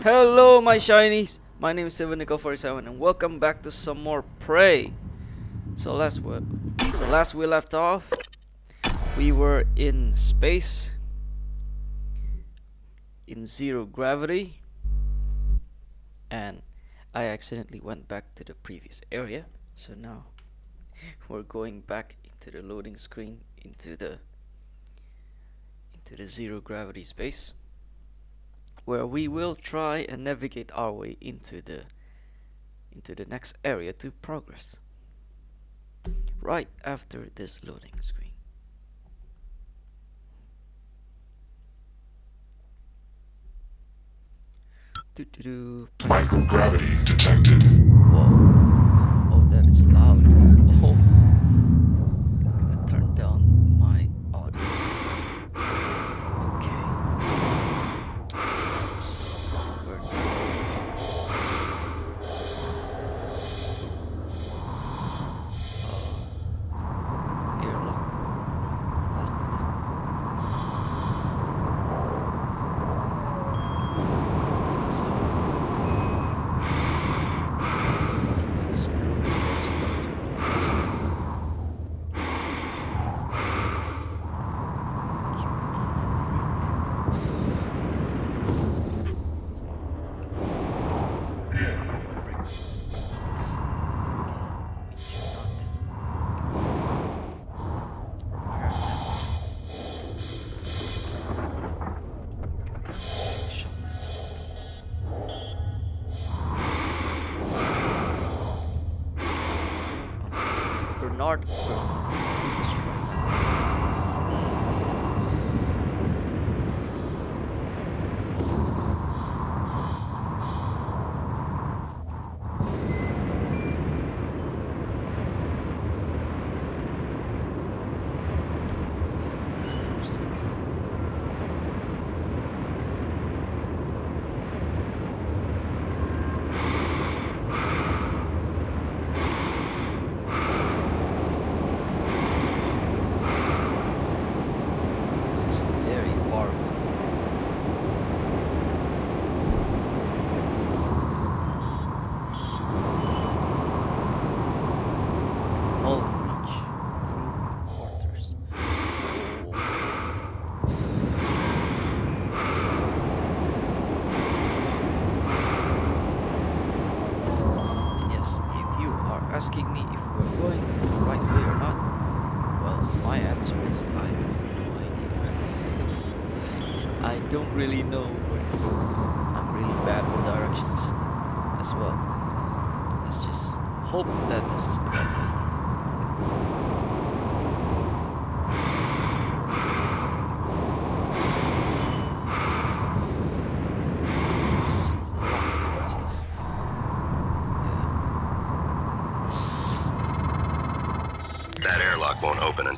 Hello, my shinies. My name is 7 47 and welcome back to some more Prey. So last we, so last we left off, we were in space, in zero gravity, and I accidentally went back to the previous area. So now we're going back into the loading screen into the into the zero gravity space where we will try and navigate our way into the into the next area to progress. Right after this loading screen. Microgravity detected.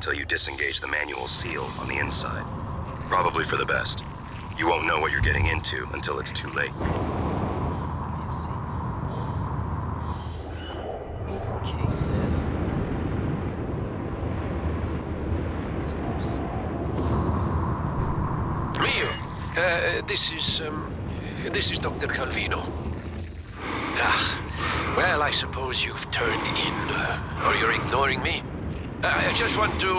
Until you disengage the manual seal on the inside. Probably for the best. You won't know what you're getting into until it's too late. Uh, this is, um, this is Dr. Calvino. Ah, well, I suppose you've turned in, uh, or you're ignoring me. I just want to,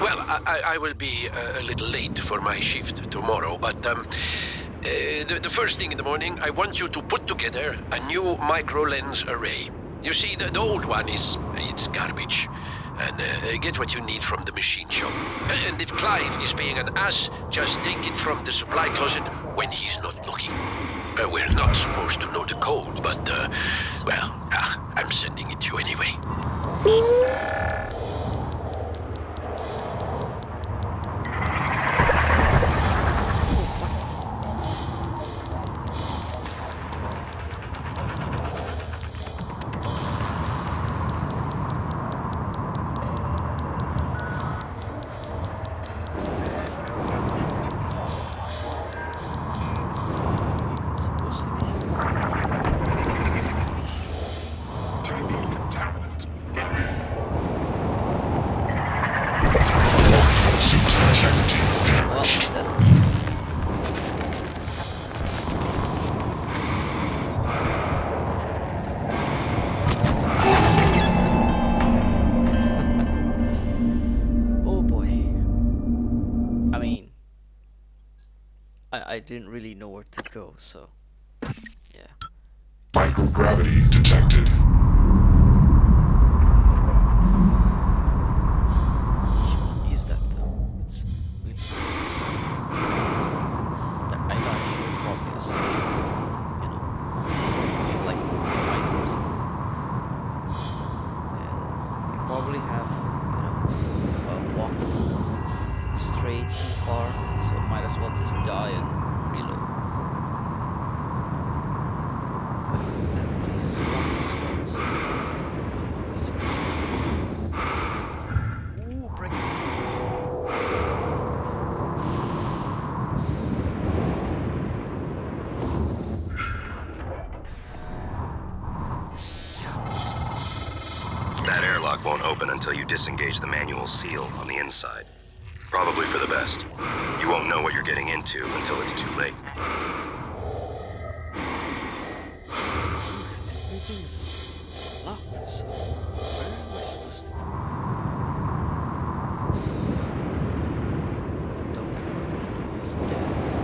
well, I, I- will be uh, a little late for my shift tomorrow, but, um, uh, the, the first thing in the morning, I want you to put together a new micro lens array. You see, the, the old one is, it's garbage. And uh, get what you need from the machine shop. And, and if Clive is being an ass, just take it from the supply closet when he's not looking. Uh, we're not supposed to know the code, but, uh, well, ah, I'm sending it to you anyway. I, didn't really know where to go, so yeah. Microgravity detected. Yeesh, What is that though? It's really weird. I I know I should probably escape, you know, because I feel like losing items. And we probably have, you know, uh, walked straight too far, so might as well just die and reload. Uh, that place is locked as well, so what are we supposed to do? Ooh, break. That airlock won't open until you disengage the manual seal on the inside. Probably for the best. You won't know what you're getting into until it's too late. Everything's locked, so where am I supposed to go? Dr. Calvino is dead.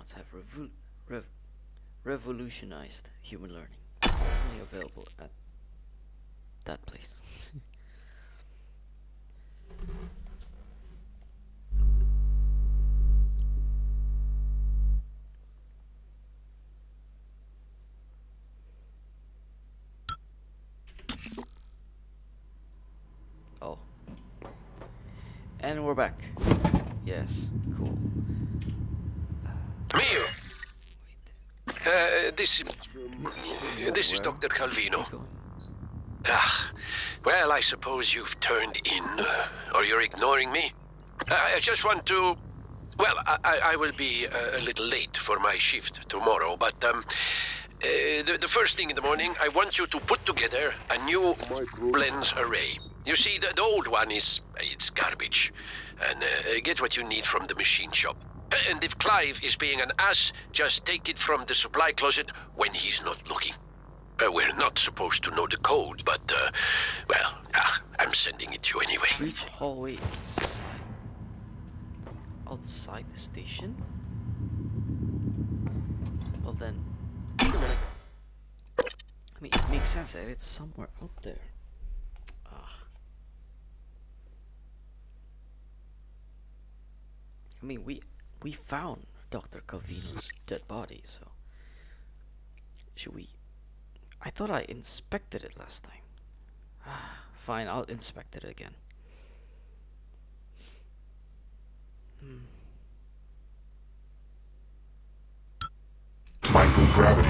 Neuromods have revol- rev- revolutionized human learning. Only available at that place. this this is Dr. Calvino. Ah, well, I suppose you've turned in, uh, or you're ignoring me. I, I just want to. Well, I, I- will be uh, a little late for my shift tomorrow, but um, uh, the, the first thing in the morning, I want you to put together a new lens array. You see, the, the old one is it's garbage, and uh, get what you need from the machine shop. And if Clive is being an ass, just take it from the supply closet when he's not looking. Uh, we're not supposed to know the code, but, uh, well, ah, I'm sending it to you anyway. Reach hallway inside. Outside the station? Well then. I mean, it makes sense that it's somewhere out there. Ugh. I mean, we we found Dr. Calvino's dead body, so should we? I thought I inspected it last time. Fine, I'll inspect it again. Hmm. Microgravity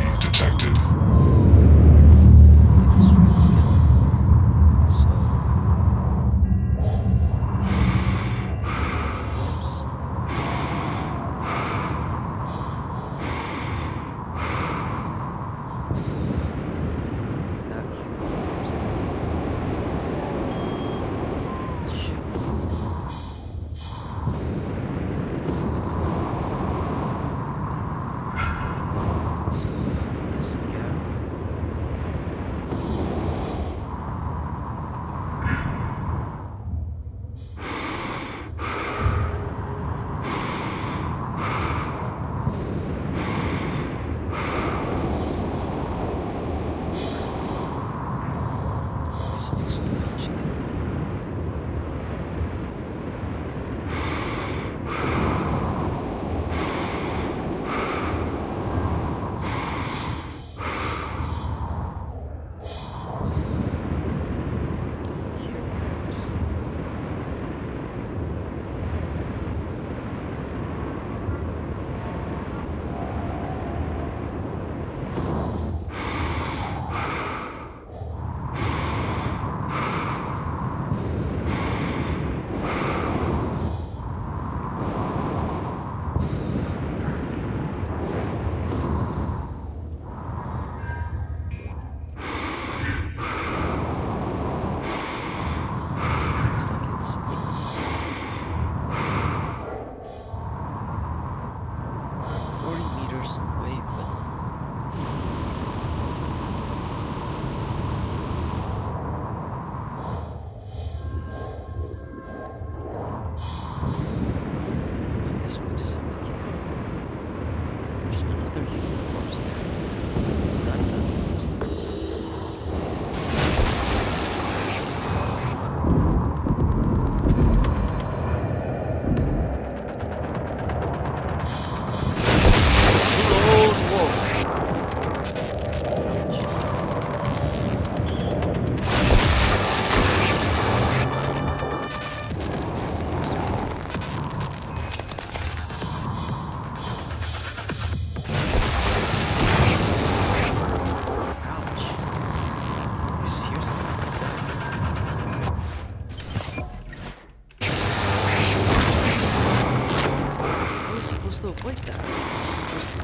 was supposed to avoid that. I was supposed to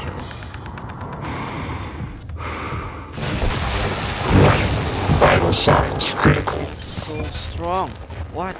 kill. Vital signs critical. It's so strong. What?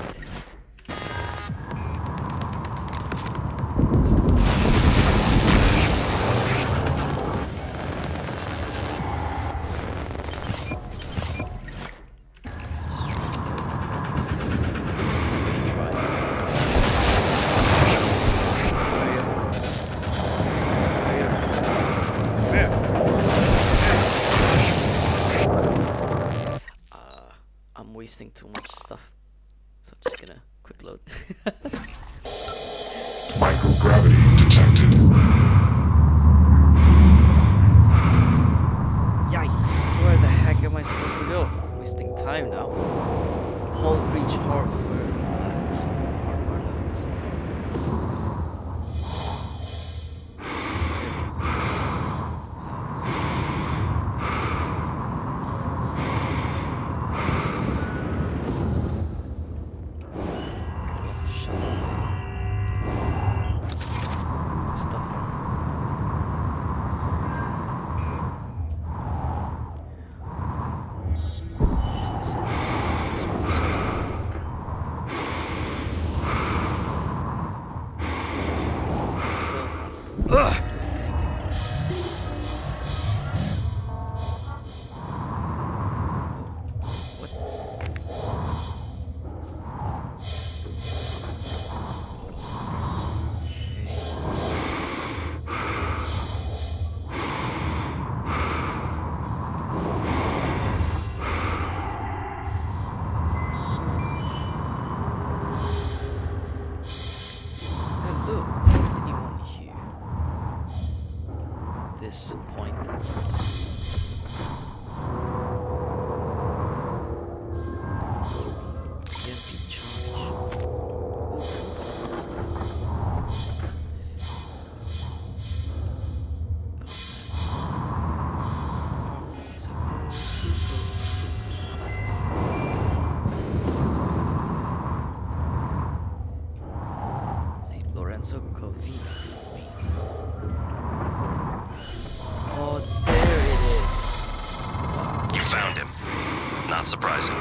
Surprising.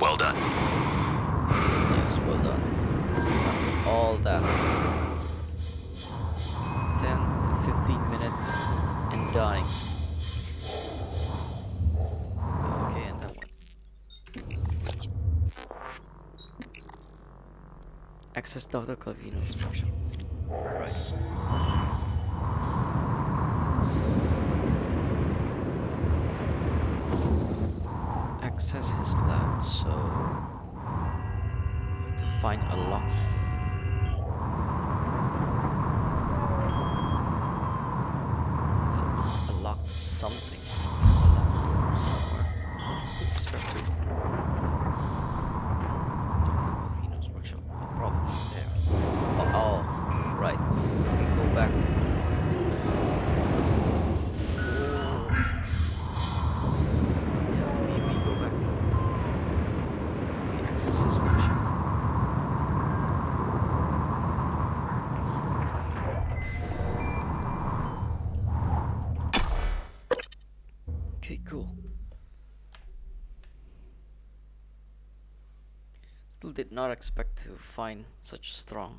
Well done. Yes, well done. After all that. 10 to 15 minutes and dying. Okay, and that one. Access Dr. Calvino's workshop. Right. Access his lab, so we have to find a locked Okay, cool. Still did not expect to find such strong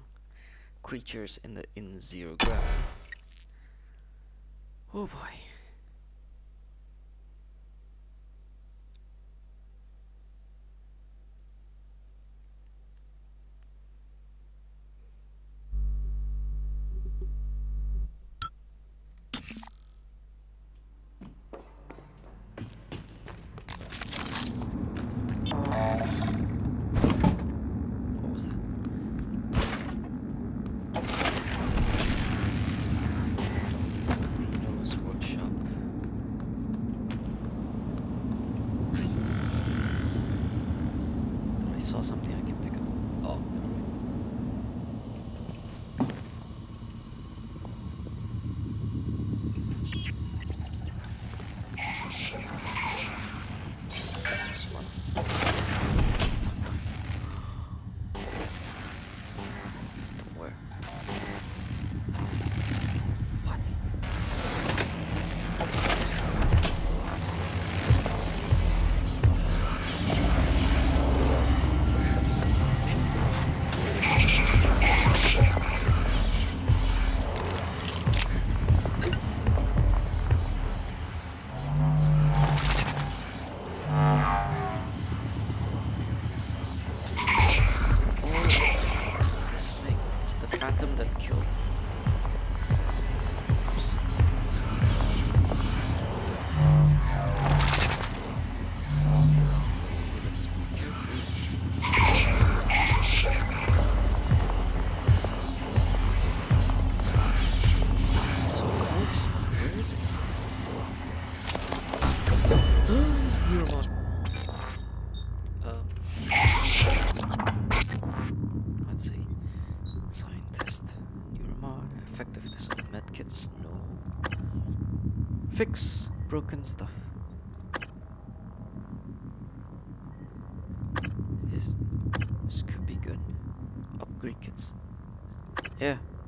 creatures in the in zero gravity. Oh boy.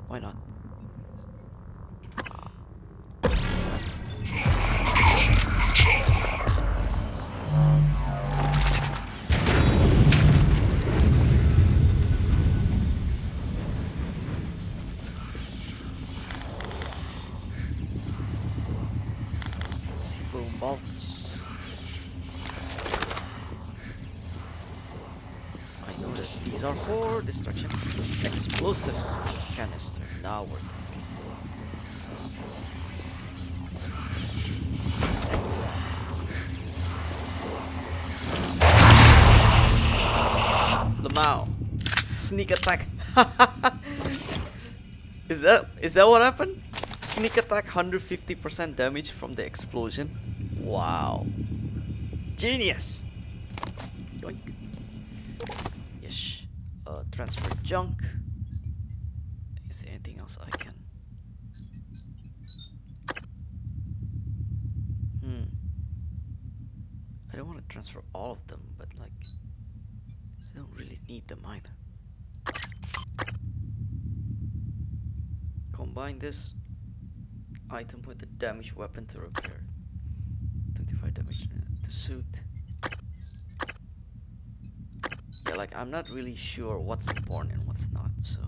Why not? Bolts. I know that these are for destruction. Explosive canister. We're. Lamau. Sneak attack. is that is that what happened? Sneak attack 150% damage from the explosion. Wow. Genius. Yoink. Yes. Uh, transfer junk. Else I can? Hmm. I don't want to transfer all of them, but like, I don't really need them either. Combine this item with the damaged weapon to repair. 25 damage to suit. Yeah, like I'm not really sure what's important and what's not, so.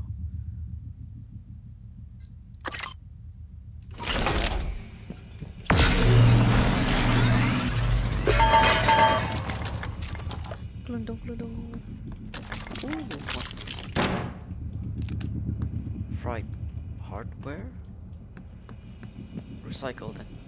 Fried hardware? Recycle then.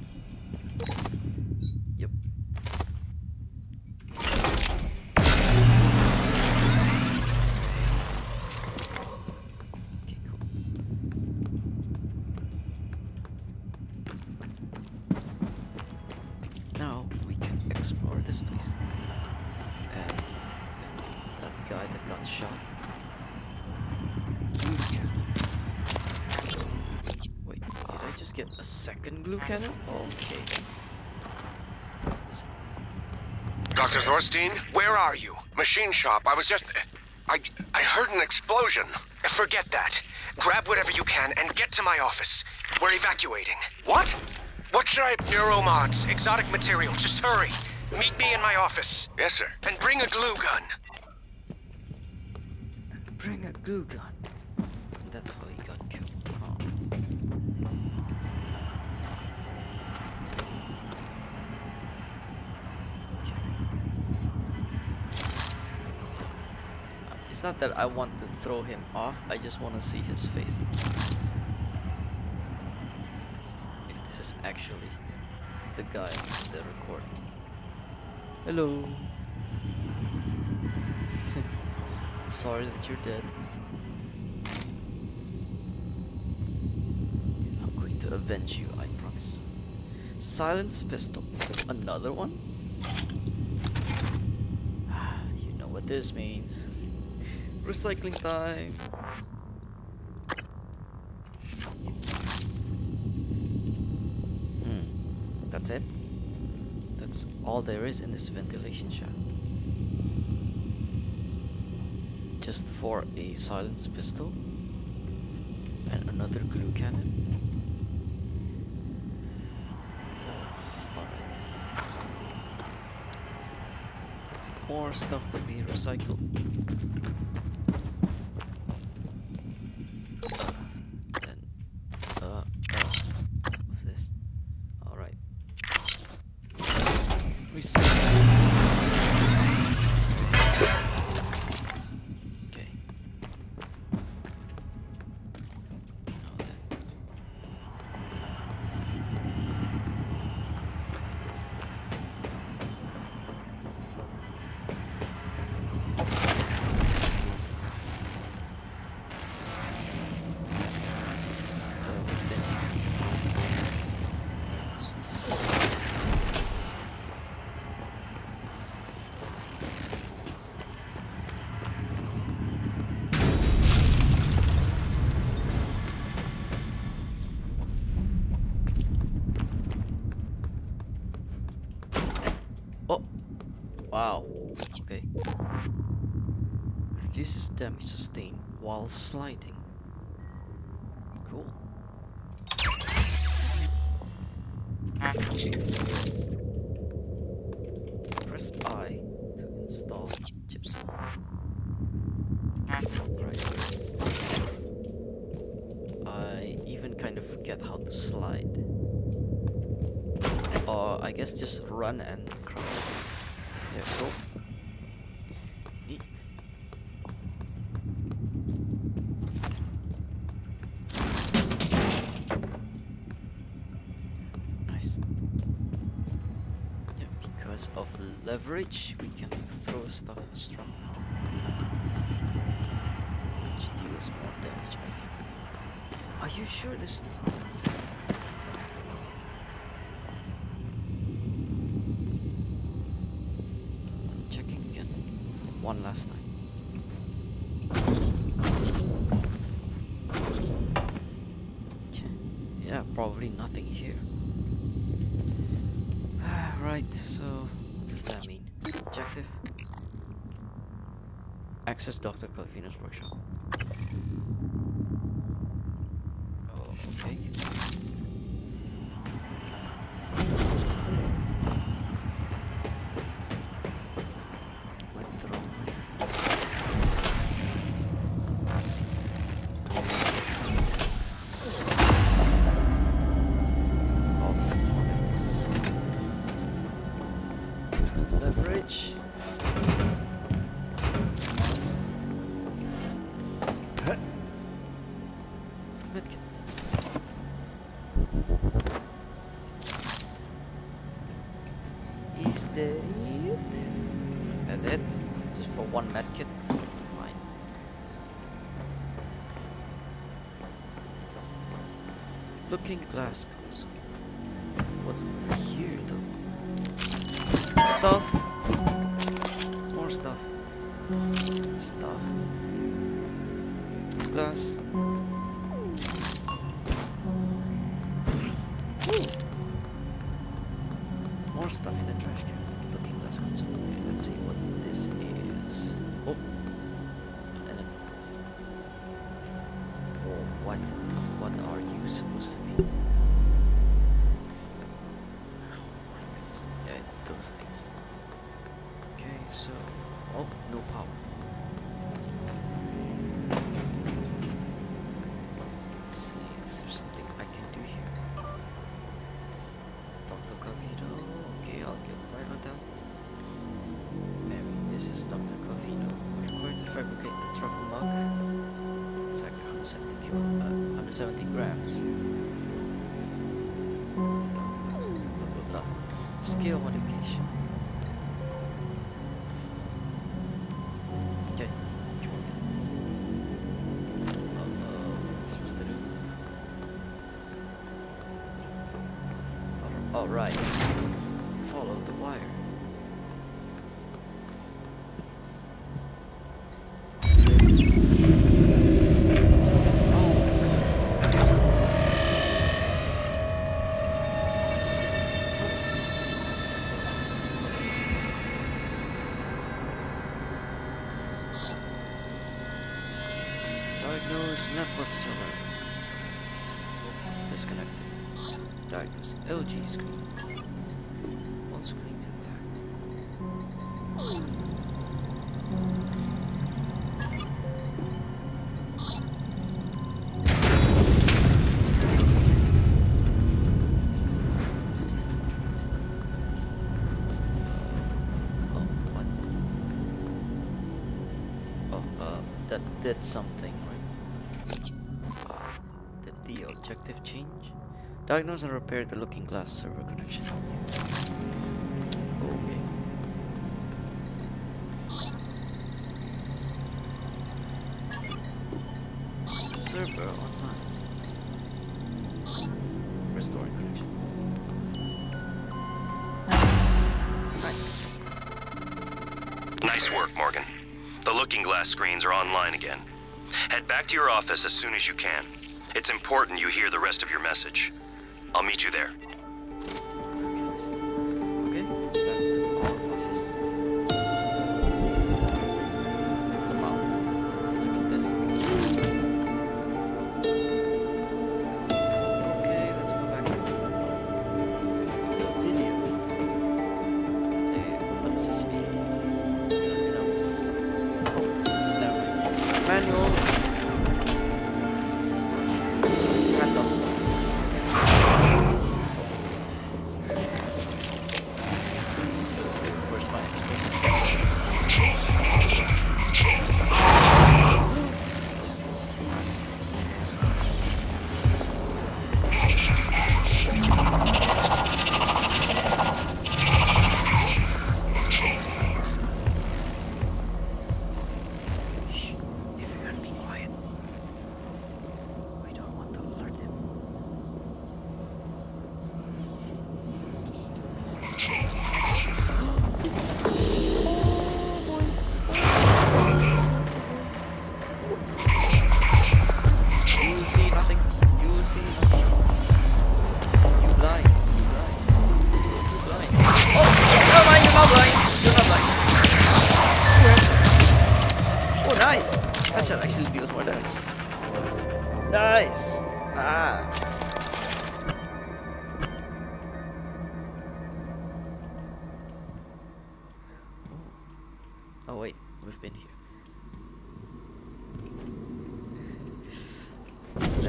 Second glue cannon? Oh, okay. Dr. Thorstein, where are you? Machine shop. I was just. I. I heard an explosion. Forget that. Grab whatever you can and get to my office. We're evacuating. What? What should I. Neuromods, exotic material. Just hurry. Meet me in my office. Yes, sir. And bring a glue gun. Bring a glue gun. That's how he got killed. Oh. Okay. Uh, It's not that I want to throw him off, I just want to see his face. If this is actually the guy in the recording. Hello. Sorry that you're dead. I'm going to avenge you, I promise. Silence pistol. Another one? you know what this means. Recycling time. Hmm. That's it? That's all there is in this ventilation shaft. Just for a silence pistol and another glue cannon. More stuff to be recycled. Sliding. Cool. Press I to install chips. Right. I even kind of forget how to slide. Or I guess just run and crouch. Yeah, cool. Neat. Nice. Yeah, because of leverage, we can throw stuff strong. Which deals more damage, I think. Are you sure there's nothing inside? Checking again. One last. Okay. Yeah, probably nothing here. right, so what does that mean? Objective? Access Dr. Calvino's workshop. Glass console. What's Scale modification. Okay, join it. Uh, uh, what am I supposed to do? Al- Alright. Did something, right? Did the objective change? Diagnose and repair the looking glass server connection. To your office as soon as you can. It's important you hear the rest of your message. I'll meet you there.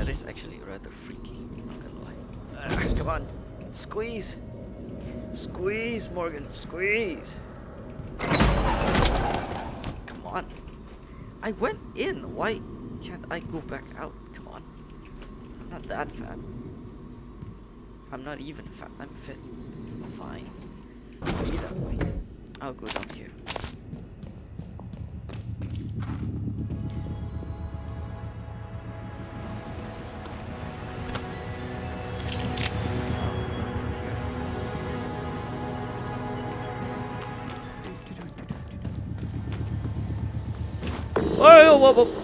That is actually rather freaky, not gonna lie. Ah, come on, squeeze! Squeeze, Morgan, squeeze! Come on. I went in, why can't I go back out? Come on. I'm not that fat. I'm not even fat, I'm fit. Fine. I'll go down here. Oh, whoa,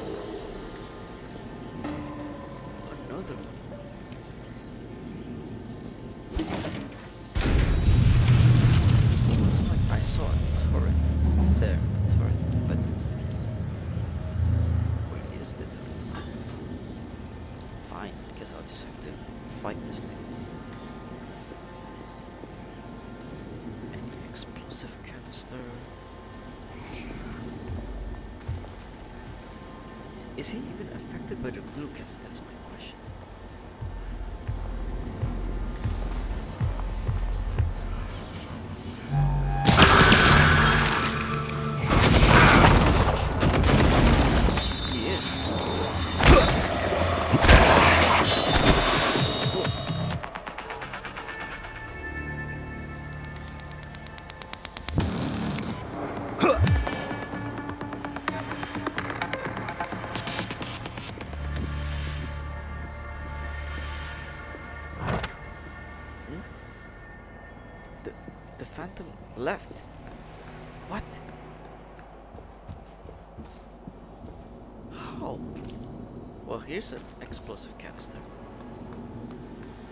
here's an explosive canister.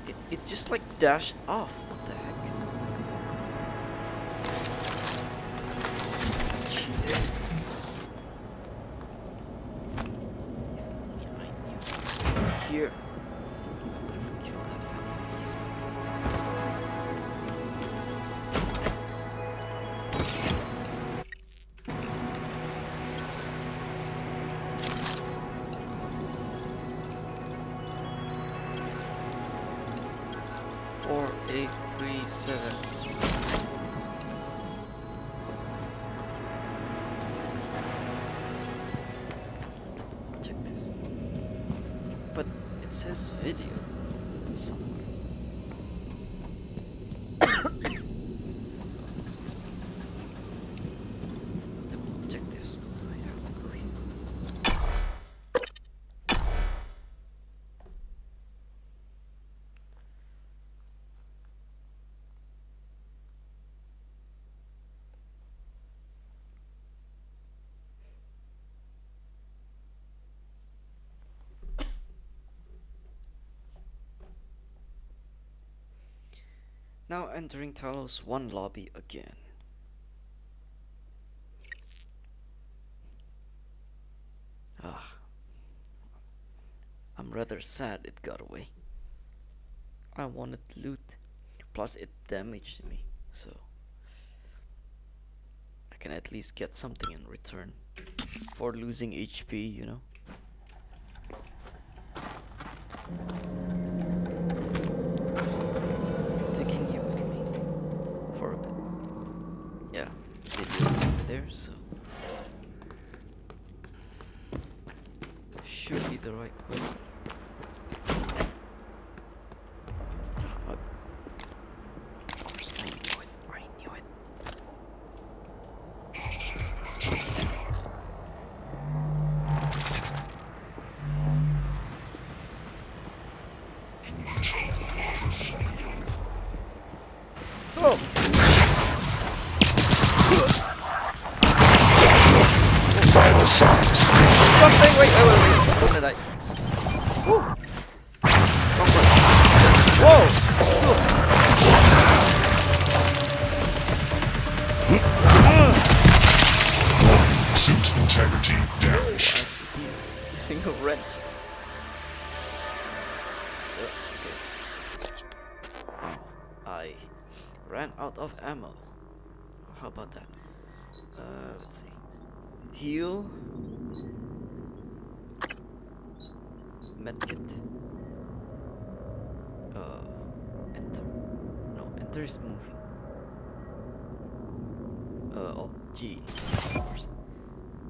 It it just like dashed off. Four eight three seven. Check this. But it says video somewhere. the objectives. I have to go here. Now entering Talos 1 lobby again. Ah. I'm rather sad it got away. I wanted loot. Plus it damaged me, so I can at least get something in return for losing HP, you know. Taking you with me for a bit. Yeah, so should be the right way. Let's see. Heal. Medkit. Uh, enter. No, enter is moving. Uh, oh, G. Of course.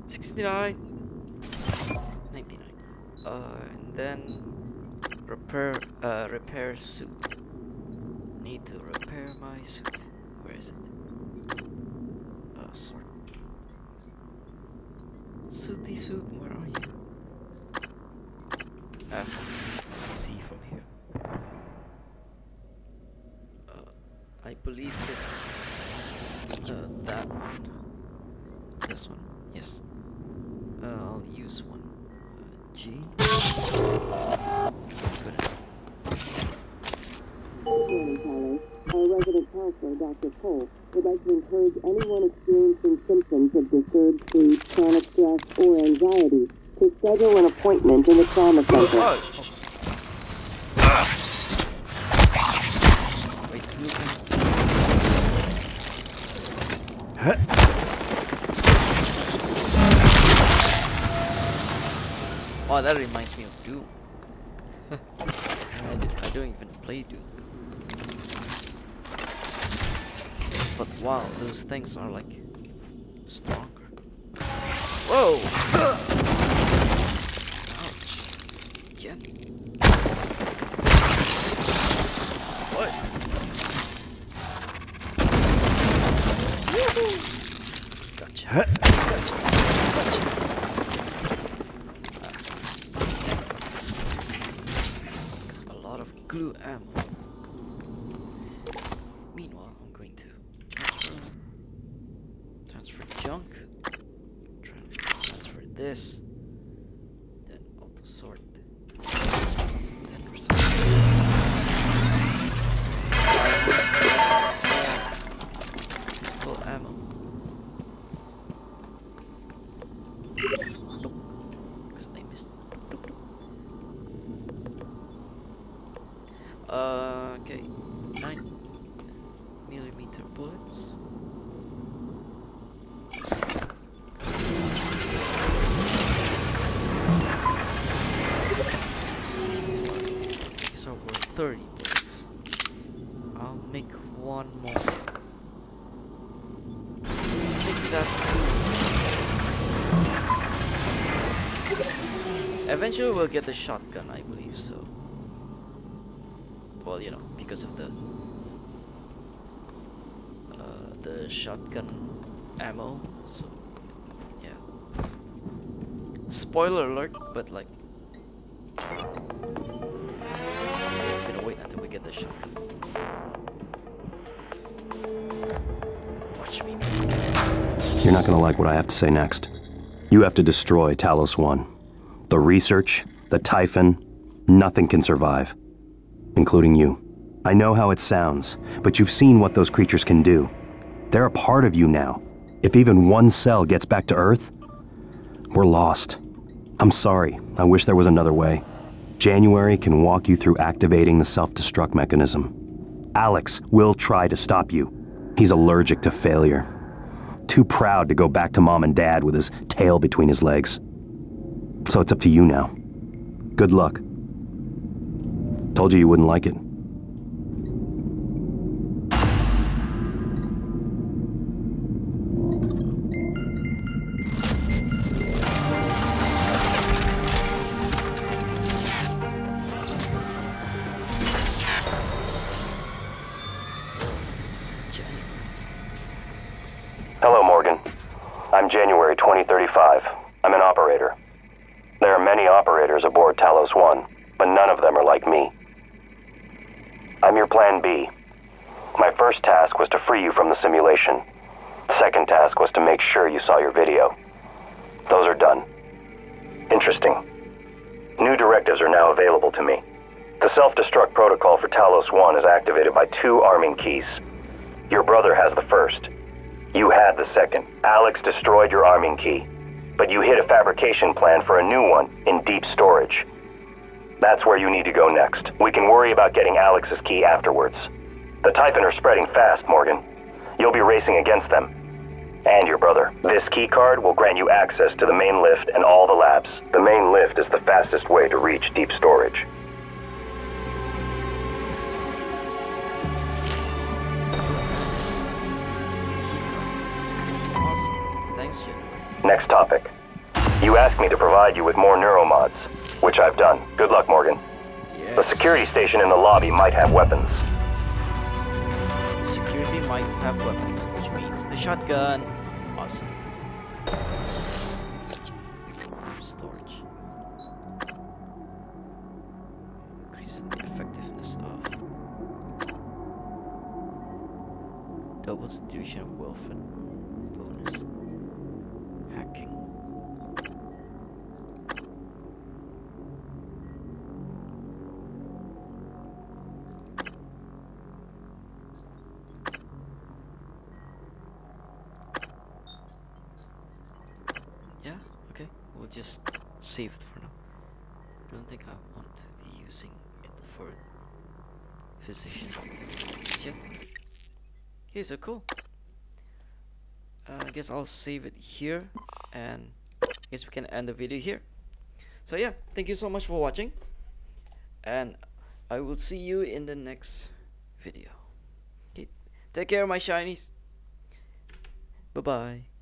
69 99 uh and then repair uh repair suit need to repair my suit where is it uh sword suity suit where are you ah I see from here uh I believe it's uh that one this one yes uh, I'll use one. Uh, G. Good. morning, Our resident counselor, Dr. Cole, would like to encourage anyone experiencing symptoms of disturbed sleep, chronic stress, anxiety to schedule an appointment in the trauma center. Wait. Oh, that reminds me of Doom. I don't even play Doom. But wow, those things are like stronger. Whoa! Ouch. Again. Eventually we'll get the shotgun, I believe so. Well, you know, because of the uh, the shotgun ammo. So, yeah. Spoiler alert, but like, I'm gonna wait until we get the shotgun. You're not gonna like what I have to say next. You have to destroy Talos 1. The research, the Typhon, nothing can survive. Including you. I know how it sounds, but you've seen what those creatures can do. They're a part of you now. If even one cell gets back to Earth, we're lost. I'm sorry. I wish there was another way. January can walk you through activating the self destruct mechanism. Alex will try to stop you. He's allergic to failure. Too proud to go back to mom and dad with his tail between his legs. So it's up to you now. Good luck. Told you you wouldn't like it. 2035. I'm an operator. There are many operators aboard Talos 1, but none of them are like me. I'm your plan B. My first task was to free you from the simulation. Second task was to make sure you saw your video. Those are done. Interesting. New directives are now available to me. The self-destruct protocol for Talos 1 is activated by two arming keys. Your brother has the first. You had the second. Alex destroyed your arming key, but you hit a fabrication plan for a new one in deep storage. That's where you need to go next. We can worry about getting Alex's key afterwards. The Typhon are spreading fast, Morgan. You'll be racing against them. And your brother. This key card will grant you access to the main lift and all the labs. The main lift is the fastest way to reach deep storage. Thanks, January. Next topic. You asked me to provide you with more neuromods, which I've done. Good luck, Morgan. The security station in the lobby might have weapons. Security might have weapons, which means the shotgun. Awesome. Storage. Increases the effectiveness of double substitution of weapon so cool. Uh, I guess I'll save it here and I guess we can end the video here. So yeah, thank you so much for watching and I will see you in the next video. Okay, take care my shinies. Bye bye.